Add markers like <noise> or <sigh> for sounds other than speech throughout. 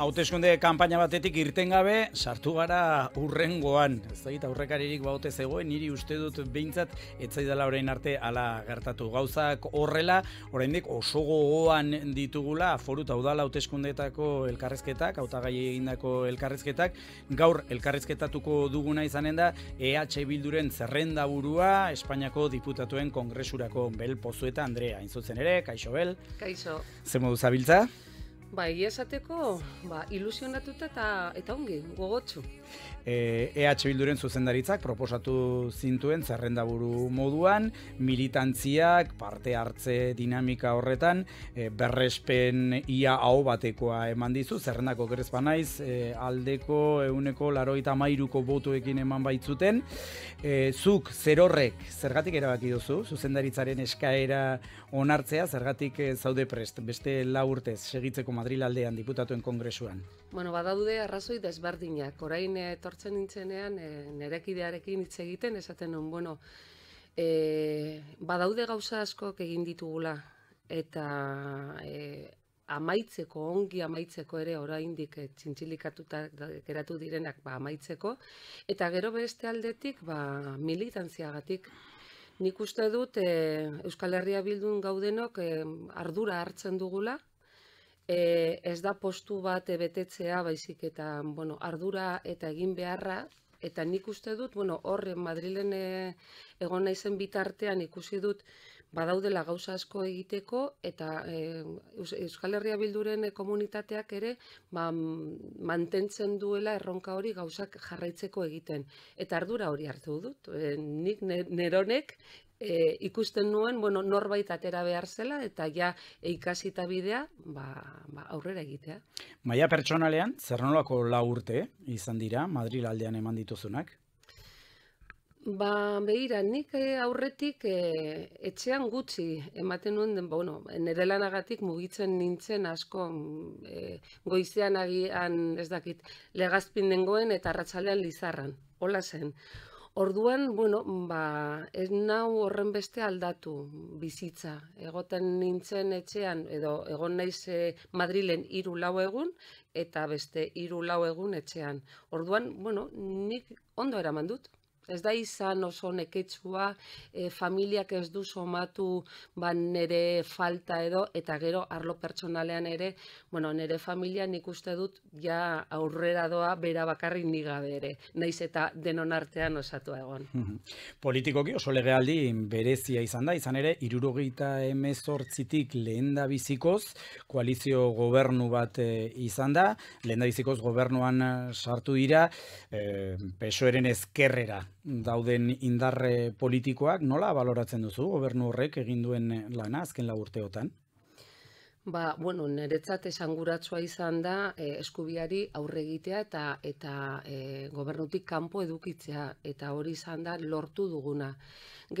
Hauteskunde kanpaina batetik irten gabe, sartu gara urrengoan. Ez da, aurrekaririk baute zegoen, niri uste dut behintzat, etzaidala orain arte ala gertatu. Gauzak horrela, oraindik oso gogoan ditugula, foru eta udala hauteskundeetako elkarrezketak, hautagai egindako elkarrezketak, gaur elkarrezketatuko duguna izanen da, EH Bilduren zerrenda burua, Espainiako diputatuen kongresurako bel pozueta, Andrea, inzutzen ere, kaixo bel. Kaixo. Zer modu zabiltza? Ba, egia esateko, ba, ilusionatuta eta, eta ongi, gogotsu e, EH Bilduren zuzendaritzak proposatu zintuen zerrendaburu moduan, militantziak parte hartze dinamika horretan, e, berrespen ia hau batekoa eman dizu, zerrendako gerezpa naiz, e, aldeko euneko laroita mairuko botuekin eman baitzuten. E, zuk, zer horrek, zergatik erabaki duzu, zuzendaritzaren eskaera onartzea, zergatik e, zaude prest, beste laurtez segitzeko Madrid aldean diputatuen kongresuan? Bueno, badaude arrazoi desberdinak. Orain etortzen nintzenean e, nerekidearekin hitz egiten esaten non, bueno, e, badaude gauza askok egin ditugula. Eta e, amaitzeko, ongi amaitzeko ere oraindik e, txintxilikatuta geratu direnak ba, amaitzeko. Eta gero beste aldetik ba, militantziagatik. Nik uste dut e, Euskal Herria Bildun gaudenok e, ardura hartzen dugula e, ez da postu bat betetzea baizik eta bueno, ardura eta egin beharra eta nik uste dut, bueno, horren Madrilen e, egon naizen bitartean ikusi dut badaudela gauza asko egiteko eta e, Euskal Herria Bilduren komunitateak ere ba, mantentzen duela erronka hori gauzak jarraitzeko egiten. Eta ardura hori hartu dut. E, nik neronek e, ikusten nuen, bueno, norbait atera behar zela, eta ja ikasita bidea, ba, ba, aurrera egitea. Maia pertsonalean, zer nolako lau urte izan dira, Madrid aldean eman dituzunak? Ba, behira, nik eh, aurretik e, etxean gutxi ematen nuen, den, bueno, nire lanagatik mugitzen nintzen asko e, goizean agian, ez dakit, legazpin dengoen eta ratzalean lizarran, hola zen. Orduan, bueno, ba, ez nau horren beste aldatu bizitza. Egoten nintzen etxean, edo egon naiz eh, Madrilen hiru lau egun, eta beste hiru lau egun etxean. Orduan, bueno, nik ondo eraman dut ez da izan oso neketsua, e, familiak ez du somatu ba, nere falta edo, eta gero arlo pertsonalean ere, bueno, nere familia nik uste dut ja aurrera doa bera bakarri nigabe ere, naiz eta denon artean osatu egon. Politikoki oso legealdi berezia izan da, izan ere, irurogeita emezortzitik lehen da bizikoz, koalizio gobernu bat e, izan da, lehen da bizikoz gobernuan sartu dira, e, pesoeren ezkerrera dauden indarre politikoak nola baloratzen duzu gobernu horrek egin duen lana azken la urteotan? Ba, bueno, niretzat esanguratsua izan da e, eskubiari aurre egitea eta eta e, gobernutik kanpo edukitzea eta hori izan da lortu duguna.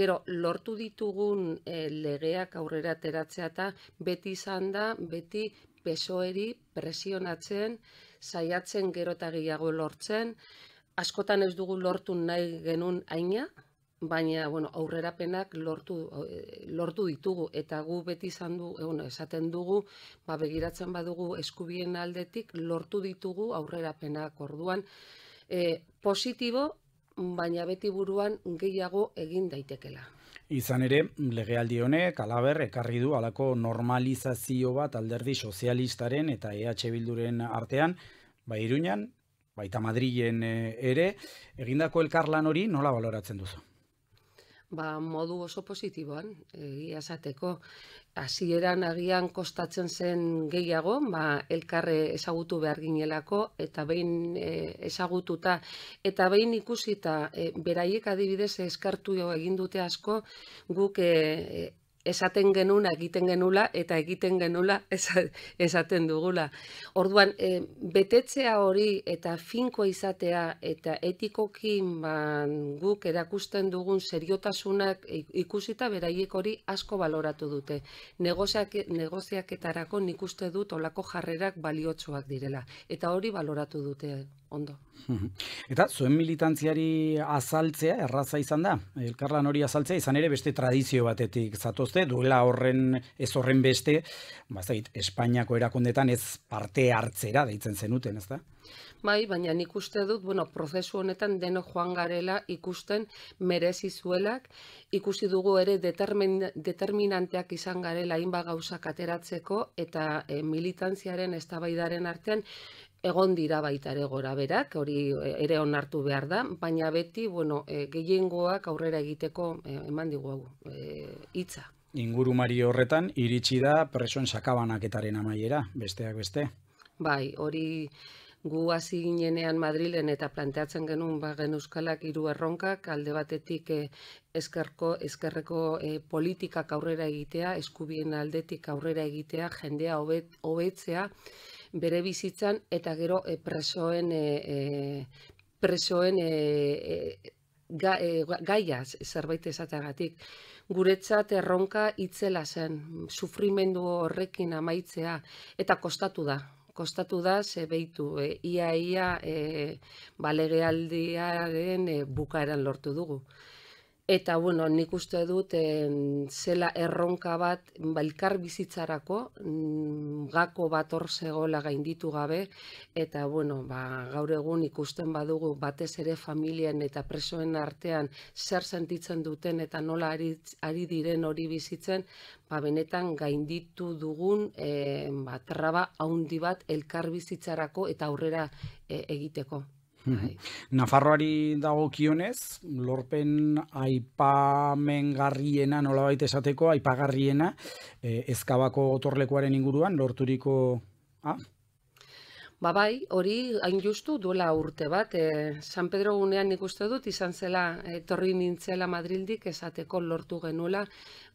Gero, lortu ditugun e, legeak aurrera ateratzea eta beti izan da, beti pesoeri presionatzen, saiatzen gero eta gehiago lortzen, askotan ez dugu lortu nahi genun aina, baina bueno, aurrerapenak lortu, eh, lortu ditugu eta gu beti izan du, egun, esaten dugu, ba, begiratzen badugu eskubien aldetik lortu ditugu aurrerapenak orduan. E, positibo, baina beti buruan gehiago egin daitekela. Izan ere, legealdi honek alaber ekarri du alako normalizazio bat alderdi sozialistaren eta EH Bilduren artean, ba Iruñan baita Madrilen eh, ere, egindako elkarlan hori nola baloratzen duzu? Ba, modu oso positiboan, egia esateko, hasieran agian kostatzen zen gehiago, ba, elkarre ezagutu behar ginelako, eta behin e, ezagututa, eta behin ikusita, e, beraiek adibidez eskartu egin dute asko, guk e, esaten genuna egiten genula eta egiten genula <laughs> esaten dugula. Orduan, e, betetzea hori eta finko izatea eta etikoki ba, guk erakusten dugun seriotasunak ikusita beraiek hori asko baloratu dute. Negoziak, negoziaketarako nik uste dut olako jarrerak baliotsuak direla. Eta hori baloratu dute ondo. <laughs> Eta zuen militantziari azaltzea erraza izan da. Elkarlan hori azaltzea izan ere beste tradizio batetik zato dituzte, duela horren ez horren beste, bazait, Espainiako erakundetan ez parte hartzera deitzen zenuten, ez da? Bai, baina nik uste dut, bueno, prozesu honetan deno joan garela ikusten merezi zuelak, ikusi dugu ere determin, determinanteak izan garela hainba gauzak ateratzeko eta e, militantziaren eztabaidaren artean egon dira baita ere gora berak, hori eh, ere onartu behar da, baina beti, bueno, e, gehiengoak aurrera egiteko e, eman digu hitza. Ingurumari horretan iritsi da presoen sakabanaketaren amaiera, besteak beste. Bai, hori gu hasi ginenean Madrilen eta planteatzen genuen ba gen euskalak hiru erronkak alde batetik e, eskerko eskerreko e, politikak aurrera egitea, eskubien aldetik aurrera egitea, jendea hobet, hobetzea bere bizitzan eta gero e, presoen e, presoen e, ga, e, gaia zerbait esateagatik guretzat erronka itzela zen, sufrimendu horrekin amaitzea eta kostatu da kostatu da ze behitu e, ia ia e, balegealdiaren e, bukaeran lortu dugu. Eta, bueno, nik uste dut zela erronka bat balkar bizitzarako, mm, gako bat hor zegoela gainditu gabe, eta, bueno, ba, gaur egun ikusten badugu batez ere familien eta presoen artean zer sentitzen duten eta nola ari, ari diren hori bizitzen, ba, benetan gainditu dugun e, ba, traba haundi bat elkar bizitzarako eta aurrera e, egiteko. Bai. Nafarroari dago kionez, lorpen aipamengarriena, nola baita esateko, aipagarriena, eh, ezkabako otorlekuaren inguruan, lorturiko... Ah? Ba bai, hori hain justu duela urte bat, e, San Pedro gunean nik uste dut, izan zela, etorri nintzela Madrildik esateko lortu genuela,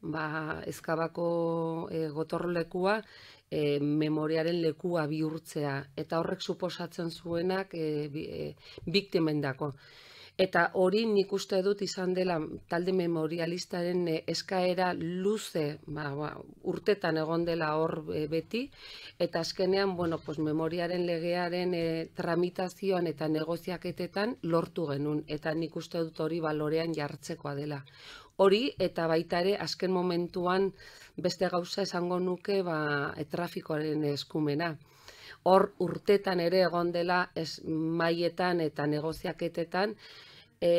ba, ezkabako e, gotorlekua, e, memoriaren lekua bihurtzea eta horrek suposatzen zuenak e, e, biktimendako. Eta hori nik uste dut izan dela talde memorialistaren eskaera luze ba, ba, urtetan egon dela hor beti, eta azkenean bueno, pues, memoriaren legearen e, tramitazioan eta negoziaketetan lortu genuen, eta nik uste dut hori balorean jartzekoa dela. Hori eta baita ere azken momentuan beste gauza esango nuke ba, e, trafikoaren eskumena. Hor urtetan ere egon dela ez maietan eta negoziaketetan, e,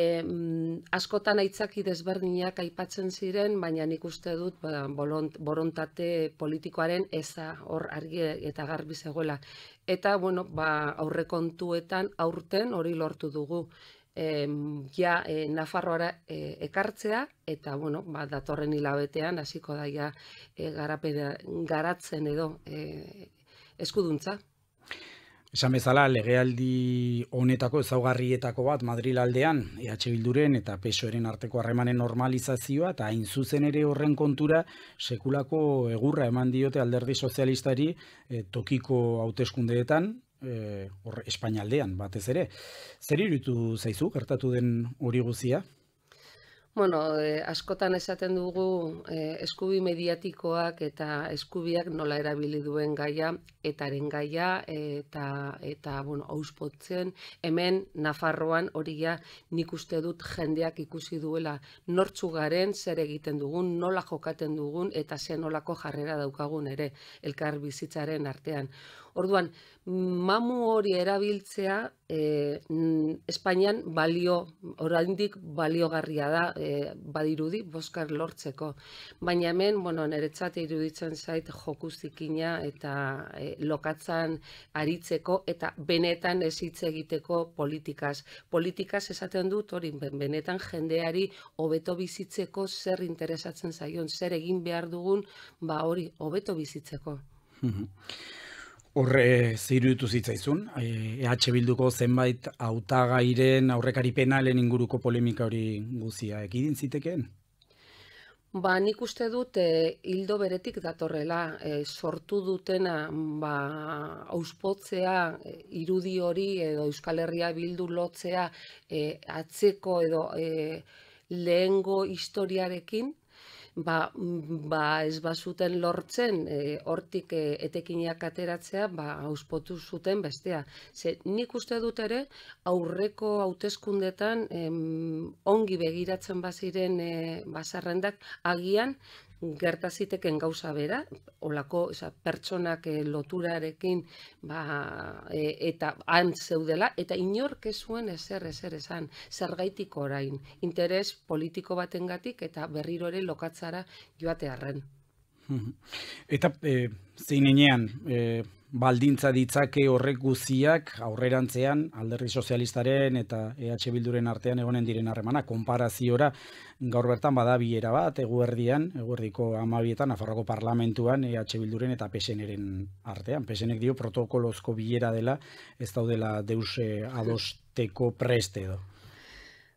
askotan aitzaki desberdinak aipatzen ziren, baina nik uste dut ba, borontate politikoaren eza hor argi eta garbi zegoela. Eta bueno, ba, aurrekontuetan aurten hori lortu dugu e, ja e, Nafarroara e, ekartzea eta bueno, ba, datorren hilabetean hasiko da ja e, garatzen edo e, eskuduntza. Esan bezala, legealdi honetako ezaugarrietako bat Madril aldean, EH Bilduren eta PSOEren arteko harremanen normalizazioa, eta hain zuzen ere horren kontura, sekulako egurra eman diote alderdi sozialistari e, tokiko hauteskundeetan, e, hor Espainialdean batez ere. Zer irutu zaizu gertatu den hori guzia? Bueno, eh, askotan esaten dugu eh, eskubi mediatikoak eta eskubiak nola erabili duen gaia, etaren gaia, eta, eta bueno, auspotzen, hemen Nafarroan hori ja nik uste dut jendeak ikusi duela nortzu garen, zer egiten dugun, nola jokaten dugun, eta zen nolako jarrera daukagun ere, elkar bizitzaren artean. Orduan, mamu hori erabiltzea e, Espainian balio, oraindik baliogarria da e, badirudi, boskar lortzeko. Baina hemen, bueno, niretzat iruditzen zait joku zikina eta e, lokatzan aritzeko eta benetan ez hitz egiteko politikaz. Politikaz esaten dut hori benetan jendeari hobeto bizitzeko zer interesatzen zaion, zer egin behar dugun, ba hori hobeto bizitzeko. Horre zeiru zitzaizun, EH Bilduko zenbait hautagairen aurrekari penalen inguruko polemika hori guzia ekidin zitekeen? Ba, nik uste dut e, hildo beretik datorrela, e, sortu dutena ba, auspotzea e, irudi hori edo Euskal Herria bildu lotzea e, atzeko edo e, lehengo historiarekin, ba, ba ez bazuten lortzen e, hortik e, etekinak ateratzea, ba auspotu zuten bestea. Ze nik uste dut ere aurreko hauteskundetan ongi begiratzen baziren e, basarrendak agian gerta ziteken gauza bera, olako oza, pertsonak e, loturarekin ba, e, eta han zeudela, eta inork ez zuen ezer, ezer esan, zergaitik orain, interes politiko batengatik eta berriro ere lokatzara joatearren. Eta e, zeinenean, e, baldintza ditzake horrek guziak aurrerantzean alderri sozialistaren eta EH Bilduren artean egonen diren harremana, konparaziora gaur bertan badabiera bat, eguerdian, eguerdiko amabietan, Nafarroko parlamentuan EH Bilduren eta PSNren artean. PSNek dio protokolozko bilera dela, ez daudela deuse adosteko preste edo.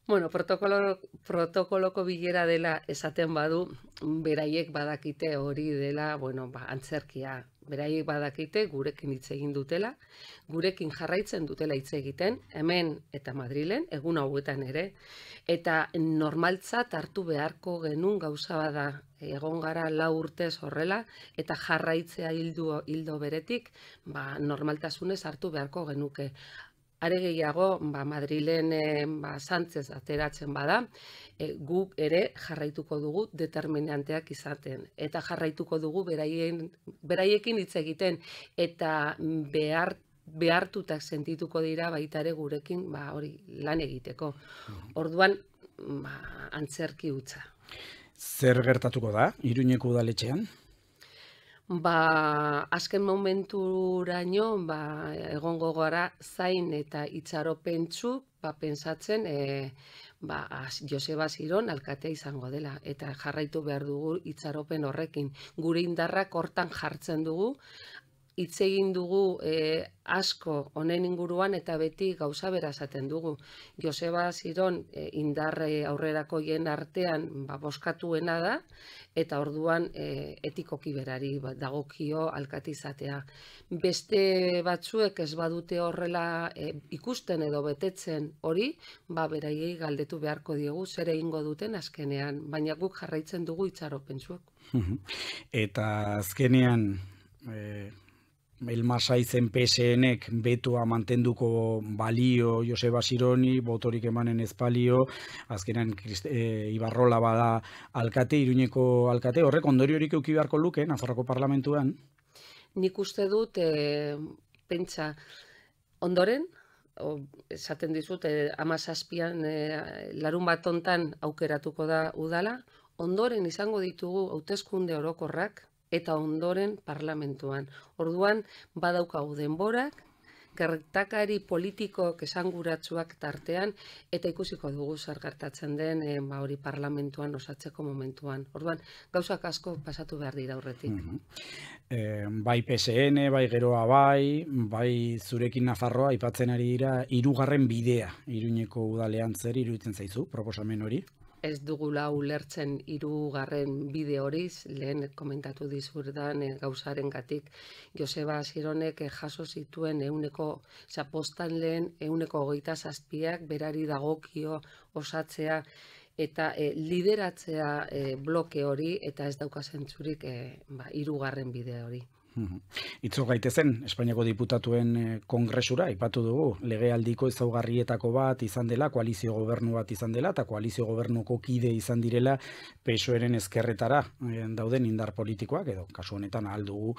Bueno, protokolo, protokoloko bilera dela esaten badu, beraiek badakite hori dela, bueno, ba, antzerkia. Beraiek badakite gurekin hitz egin dutela, gurekin jarraitzen dutela hitz egiten, hemen eta Madrilen, egun hauetan ere, eta normaltzat hartu beharko genun gauza bada egon gara lau urtez horrela, eta jarraitzea hildu, hildo beretik, ba, normaltasunez hartu beharko genuke. Are gehiago, ba, Madrilen ba, Sánchez ateratzen bada, e, guk ere jarraituko dugu determinanteak izaten. Eta jarraituko dugu beraien, beraiekin hitz egiten eta behar, behartutak sentituko dira baita ere gurekin ba, hori lan egiteko. Orduan, ba, antzerki utza. Zer gertatuko da, iruñeko udaletxean? Ba, azken momenturaino, ba, egongo gara zain eta itxaropentsu, ba, pensatzen, e, ba, Joseba Ziron alkatea izango dela. Eta jarraitu behar dugu itxaropen horrekin. Gure indarrak hortan jartzen dugu, hitz egin dugu e, asko honen inguruan eta beti gauza bera esaten dugu. Joseba Ziron e, indarre aurrerako jen artean ba, boskatuena da eta orduan e, etikoki berari ba, dagokio alkatizatea. Beste batzuek ez badute horrela e, ikusten edo betetzen hori, ba beraiei galdetu beharko diogu zer egingo duten azkenean, baina guk jarraitzen dugu itxaropentsuak. Eta azkenean e, Elmasaizen PSNek betoa mantenduko balio Joseba Sironi, botorik emanen ezpalio, azkenan e, Ibarrola bada alkate, iruñeko alkate, horrek ondoriorik euki beharko luke, Nafarroko parlamentuan? Nik uste dut, e, pentsa, ondoren, esaten dizut, e, amazazpian, e, larun bat ontan aukeratuko da udala, ondoren izango ditugu hauteskunde orokorrak, eta ondoren parlamentuan. Orduan badaukagu denborak, gertakari politiko esanguratsuak tartean eta ikusiko dugu zer gertatzen den e, ba hori parlamentuan osatzeko momentuan. Orduan gauzak asko pasatu behar dira aurretik. Mm bai PSN, bai geroa bai, bai zurekin Nafarroa aipatzen ari dira hirugarren bidea Iruñeko udalean zer iruditzen zaizu proposamen hori? Ez dugula ulertzen hirugarren bide horiz, lehen komentatu dizurdan e, gauzaren gatik. Joseba Zironek eh, jaso zituen euneko, zapostan lehen euneko hogeita zazpiak, berari dagokio osatzea, eta e, lideratzea bloke hori, eta ez dauka zentzurik e, ba, irugarren bide hori. Itzo gaitezen, Espainiako diputatuen eh, kongresura, ipatu dugu, legealdiko ezaugarrietako bat izan dela, koalizio gobernu bat izan dela, eta koalizio gobernuko kide izan direla, pesoeren ezkerretara eh, dauden indar politikoak, edo kasu honetan aldugu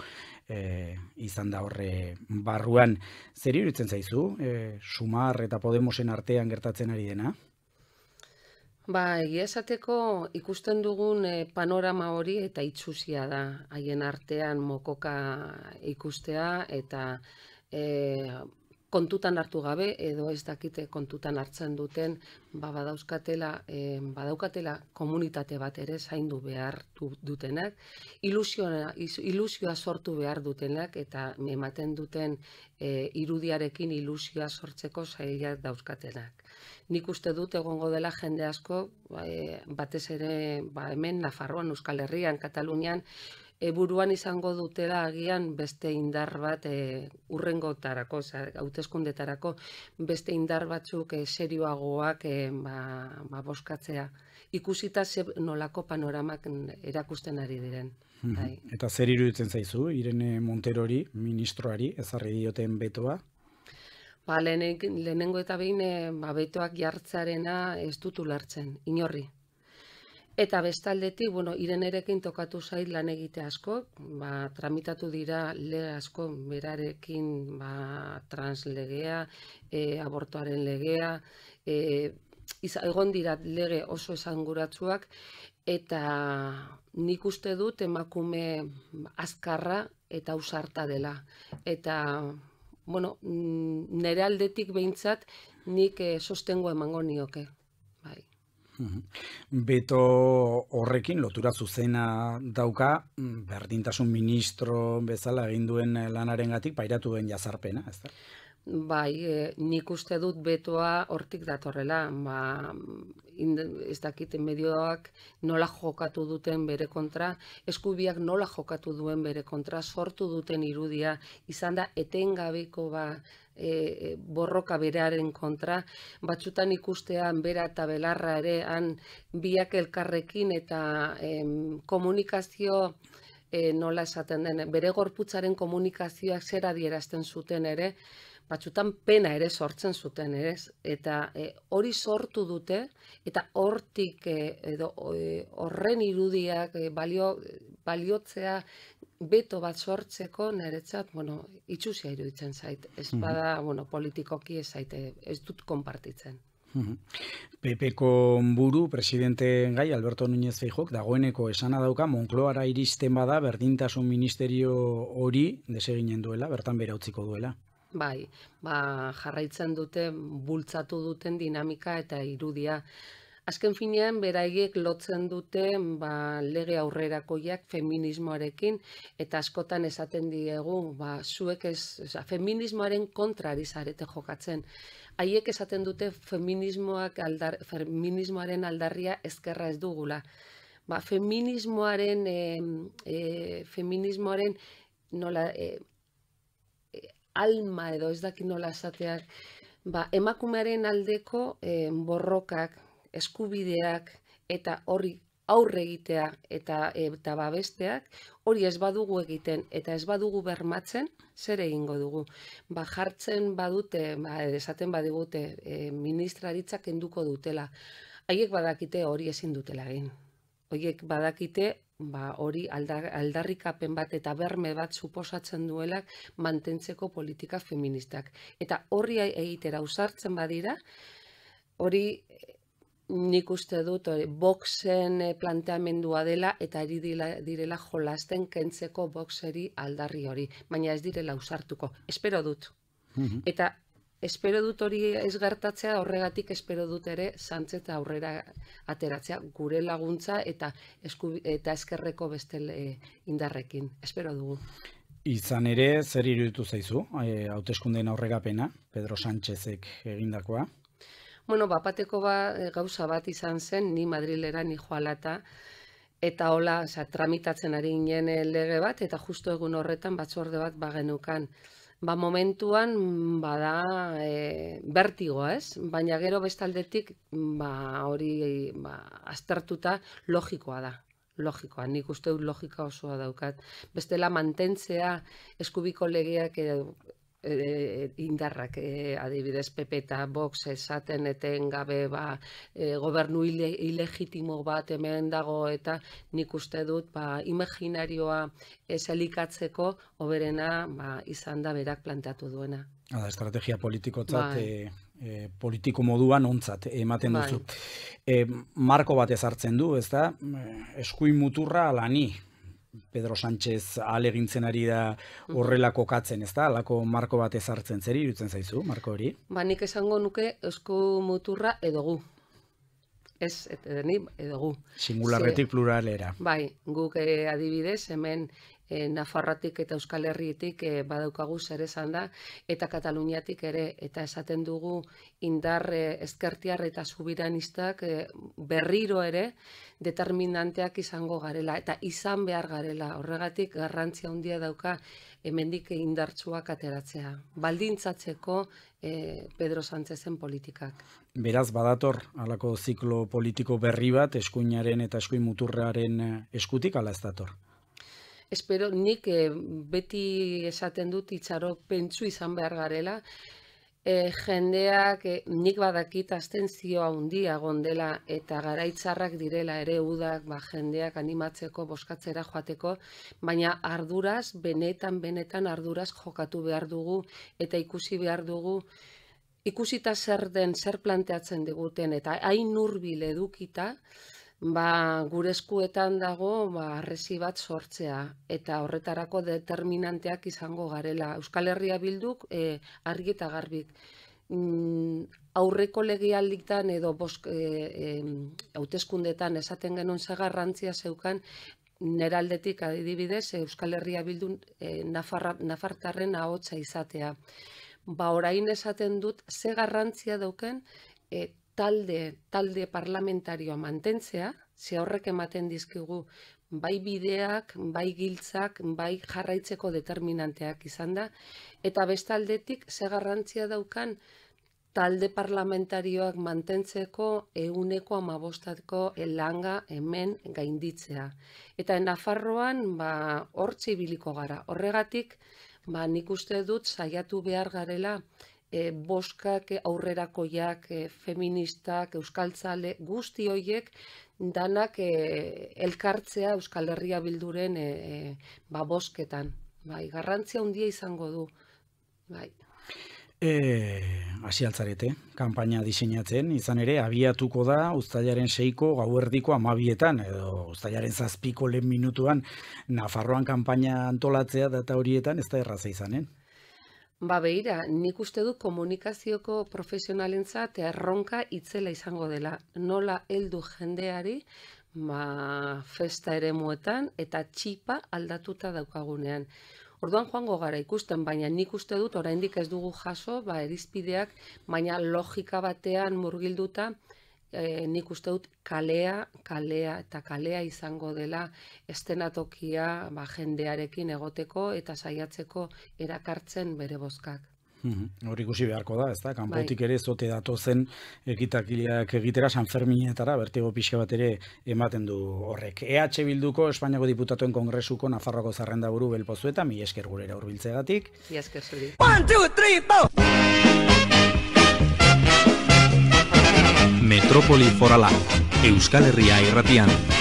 eh, izan da horre barruan. Zer iruditzen zaizu, Sumar eta Podemosen artean gertatzen ari dena? Ba, egia esateko ikusten dugun eh, panorama hori eta itxusia da. Haien artean mokoka ikustea eta e, kontutan hartu gabe edo ez dakite kontutan hartzen duten ba, badauzkatela, e, badaukatela komunitate bat ere zaindu behar dutenak, ilusioa, ilusioa sortu behar dutenak eta ematen duten e, irudiarekin ilusioa sortzeko zaila dauzkatenak. Nik uste dut egongo dela jende asko, ba, e, batez ere ba, hemen Nafarroan, Euskal Herrian, Katalunian, e, buruan izango dutela agian beste indar bat e, urrengo tarako, hauteskundetarako beste indar batzuk e, serioagoak e, ba, ba, boskatzea. Ikusita ze nolako panoramak erakusten ari diren. Bai. Eta zer iruditzen zaizu, Irene Monterori, ministroari, ezarri dioten betoa? Ba, lehenengo eta behin, ba, betoak jartzarena ez dut ulertzen, inorri Eta bestaldetik, bueno, irenerekin tokatu zait lan egite asko, ba, tramitatu dira lege asko berarekin ba, translegea, e, abortoaren legea, e, egon dira lege oso esanguratsuak, eta nik uste dut emakume azkarra eta ausarta dela. Eta, bueno, nire aldetik behintzat nik e, sostengo emango nioke. Beto horrekin lotura zuzena dauka, berdintasun ministro bezala egin duen lanarengatik pairatu den jazarpena, ez da? Bai, e, nik uste dut betoa hortik datorrela, ba, ez dakite medioak nola jokatu duten bere kontra, eskubiak nola jokatu duen bere kontra, sortu duten irudia, izan da etengabeko ba, e, e, borroka berearen kontra, batzutan ikustean bera eta belarra ere han biak elkarrekin eta komunikazio e, nola esaten den, bere gorputzaren komunikazioak zera dierazten zuten ere, batzutan pena ere sortzen zuten, ere, eta e, hori sortu dute, eta hortik e, edo e, horren irudiak e, balio, baliotzea beto bat sortzeko niretzat, bueno, itxusia iruditzen zait. Ez bada, bueno, politikoki ez zaite, ez dut konpartitzen. PPko buru, presidente gai, Alberto Núñez Feijok, dagoeneko esana dauka, Moncloara iristen bada, berdintasun ministerio hori deseginen duela, bertan bera utziko duela. Bai, ba, jarraitzen dute bultzatu duten dinamika eta irudia. Azken finean, beraiek lotzen dute ba, lege aurrerakoiak feminismoarekin, eta askotan esaten diegu, ba, zuek ez, oza, feminismoaren kontrari zarete jokatzen. Haiek esaten dute feminismoak aldar, feminismoaren aldarria ezkerra ez dugula. Ba, feminismoaren, e, feminismoaren nola, e, alma edo ez daki nola esateak, ba, emakumearen aldeko e, borrokak, eskubideak eta hori aurre egitea eta eta babesteak hori ez badugu egiten eta ez badugu bermatzen zer egingo dugu? Ba jartzen badute ba esaten badigute e, ministraritzak kenduko dutela. Haiek badakite hori ezin dutela egin. Hoiek badakite ba, hori aldar, aldarrikapen bat eta berme bat suposatzen duelak mantentzeko politika feministak. Eta horri egitera usartzen badira, hori nik uste dut hori, boxen eh, planteamendua dela eta ari direla jolasten kentzeko boxeri aldarri hori, baina ez direla usartuko. Espero dut. Eta espero dut hori ez gertatzea, horregatik espero dut ere Sánchez aurrera ateratzea gure laguntza eta eta eskerreko beste e, indarrekin. Espero dugu. Izan ere, zer iruditu zaizu, hauteskundeen aurregapena, Pedro Sánchezek egindakoa? Bueno, bapateko ba, e, gauza bat izan zen, ni Madrilera ni joalata, eta hola, oza, tramitatzen ari ginen lege bat, eta justo egun horretan batzorde bat bagenukan ba momentuan bada e, bertigoa, ez? Baina gero bestaldetik ba hori ba aztertuta logikoa da. Logikoa, nik uste logika osoa daukat. Bestela mantentzea eskubiko legeak e, indarrak e, adibidez PP eta Vox esaten eten gabe ba, e, gobernu ile, ilegitimo bat hemen dago eta nik uste dut ba, imaginarioa ez elikatzeko oberena ba, izan da berak planteatu duena. Hala, estrategia politikotzat bai. e, e, politiko moduan ontzat ematen bai. duzu. E, marko bat ezartzen du, ez da, eskuin muturra alani, Pedro Sánchez alegintzen ari da horrelako katzen, ez da? Alako marko bat ezartzen, zer irutzen zaizu, marko hori? Ba, nik esango nuke esku muturra edo gu. Ez, edo edo gu. Singularretik pluralera. Bai, guk eh, adibidez, hemen e, Nafarratik eta Euskal Herrietik e, badaukagu zer esan da, eta Kataluniatik ere, eta esaten dugu indar e, ezkertiar eta subiranistak e, berriro ere determinanteak izango garela, eta izan behar garela, horregatik garrantzia handia dauka hemendik indartsuak ateratzea, baldintzatzeko e, Pedro Sánchezen politikak. Beraz, badator, alako ziklo politiko berri bat, eskuinaren eta eskuin muturrearen eskutik, ala ez dator? Espero nik e, beti esaten dut itxaro pentsu izan behar garela, e, jendeak e, nik badakit astentzioa handia gondela eta garaitzarrak direla ere udak ba, jendeak animatzeko boskatzera joateko, baina arduraz, benetan, benetan arduraz jokatu behar dugu eta ikusi behar dugu ikusita zer den, zer planteatzen diguten eta hain nurbil edukita, ba, gure eskuetan dago ba, arresi bat sortzea eta horretarako determinanteak izango garela. Euskal Herria bilduk e, argi eta garbik. Mm, aurreko legialditan edo bosk, e, hauteskundetan esaten genuen ze garrantzia zeukan neraldetik adibidez Euskal Herria bildun e, nafartarren ahotsa izatea. Ba orain esaten dut ze garrantzia dauken e, talde, talde parlamentarioa mantentzea, ze horrek ematen dizkigu bai bideak, bai giltzak, bai jarraitzeko determinanteak izan da, eta bestaldetik ze garrantzia daukan talde parlamentarioak mantentzeko euneko amabostatko elanga hemen gainditzea. Eta Nafarroan ba, hortzi biliko gara. Horregatik, ba, nik uste dut saiatu behar garela e, boskak aurrerakoiak, e, feministak, euskaltzale, guzti hoiek danak e, elkartzea Euskal Herria bilduren e, e, ba, bosketan. Bai, garrantzia handia izango du. Bai. E, hasi altzarete, kanpaina diseinatzen, izan ere, abiatuko da ustailaren seiko gauerdiko amabietan, edo ustailaren zazpiko lehen minutuan, Nafarroan kanpaina antolatzea data horietan, ez da erraza izanen. Ba beira, nik uste du komunikazioko profesionalentzat erronka itzela izango dela. Nola heldu jendeari, ba, festa ere muetan, eta txipa aldatuta daukagunean. Orduan joango gara ikusten, baina nik uste dut oraindik ez dugu jaso, ba, erizpideak, baina logika batean murgilduta, e, nik uste dut kalea, kalea eta kalea izango dela estenatokia ba, jendearekin egoteko eta saiatzeko erakartzen bere bozkak. Hor ikusi beharko da, ez da, kanpotik bai. ere zote dato zen ekitakileak egitera San Ferminetara, bertego pixka bat ere ematen du horrek. EH Bilduko Espainiako Diputatuen Kongresuko Nafarroko zarrenda buru belpozueta, mi esker gurera urbiltzegatik. Mi esker zuri. Metropoli Forala, Euskal Herria irratian.